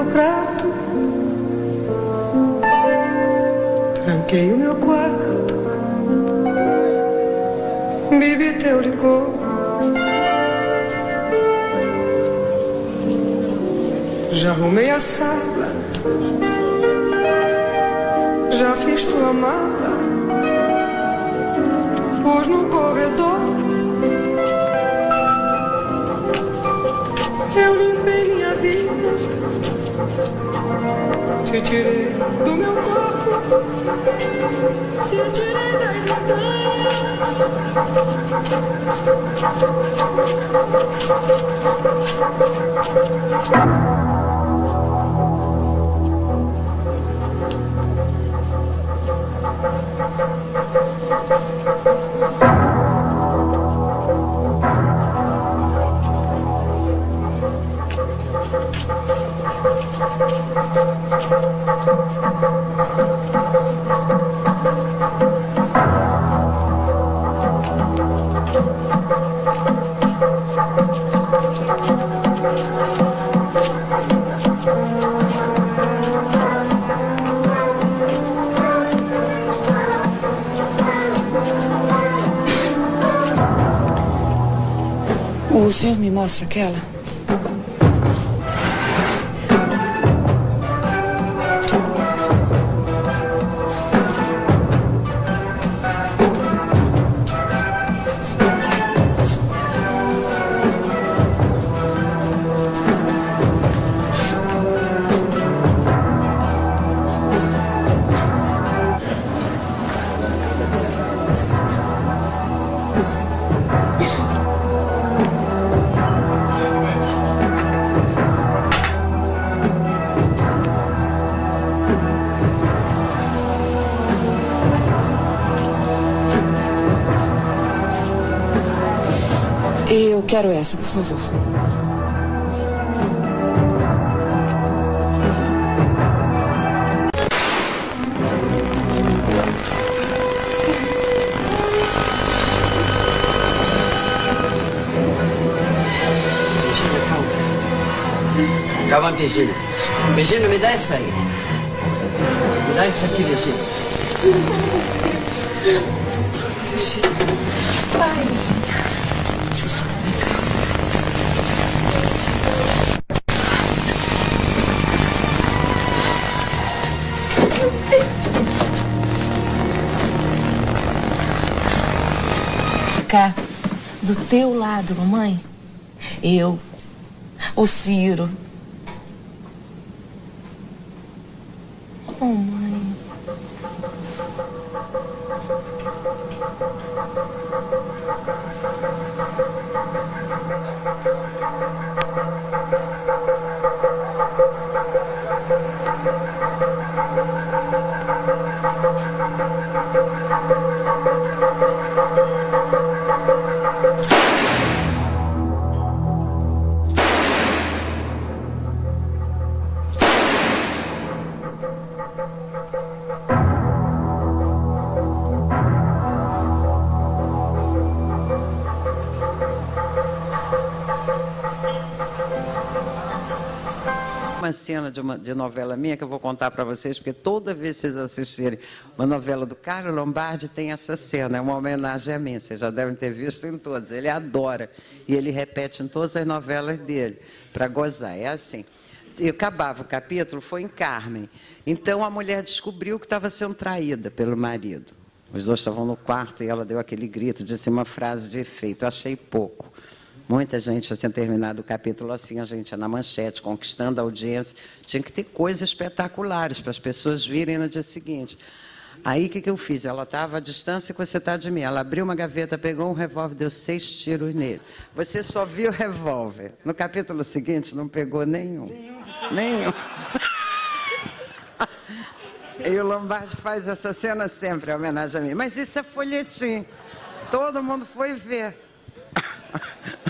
teu prato. Tranquei o meu quarto. Bebi teu licor. Já arrumei a sala. Já fiz tua mala. Pus no corredor. Eu limpei vida. Te tirei do meu corpo. Te tirei das O senhor me mostra aquela? Eu quero essa, por favor. Calma. Calma, Virgínia. Virgínia, me dá isso aí. Me dá isso aqui, Virgínia. Ficar do teu lado, mamãe. Eu, o Ciro. Oh, mãe. Thank you. Uma cena de, uma, de novela minha que eu vou contar para vocês, porque toda vez que vocês assistirem uma novela do Carlos Lombardi, tem essa cena, é uma homenagem a mim, vocês já devem ter visto em todas. Ele adora e ele repete em todas as novelas dele, para gozar. É assim. E acabava o capítulo, foi em Carmen. Então a mulher descobriu que estava sendo traída pelo marido. Os dois estavam no quarto e ela deu aquele grito, disse uma frase de efeito. Eu achei pouco. Muita gente já tinha terminado o capítulo assim, a gente na manchete, conquistando a audiência. Tinha que ter coisas espetaculares para as pessoas virem no dia seguinte. Aí o que, que eu fiz? Ela estava à distância que você está de mim. Ela abriu uma gaveta, pegou um revólver, deu seis tiros nele. Você só viu o revólver. No capítulo seguinte, não pegou nenhum. Nenhum. E o Lombardi faz essa cena sempre, em homenagem a mim. Mas isso é folhetim. Todo mundo foi ver.